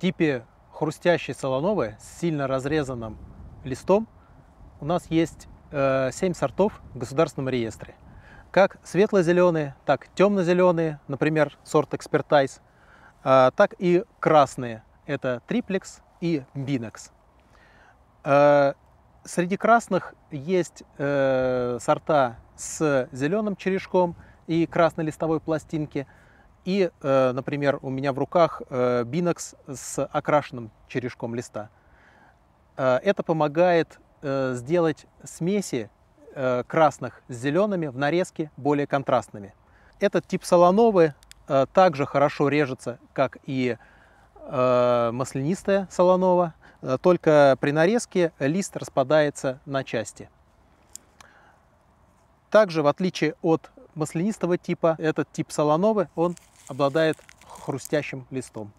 типе хрустящей солоновой с сильно разрезанным листом у нас есть э, 7 сортов в государственном реестре. Как светло-зеленые, так темно-зеленые, например, сорт экспертайз, э, так и красные. Это триплекс и бинекс. Э, среди красных есть э, сорта с зеленым черешком и красной листовой пластинки. И, э, например, у меня в руках э, бинокс с окрашенным черешком листа. Э, это помогает сделать смеси красных с зелеными в нарезке более контрастными. Этот тип солоновы также хорошо режется, как и маслянистая солонова, только при нарезке лист распадается на части. Также, в отличие от маслянистого типа, этот тип солоновы, он обладает хрустящим листом.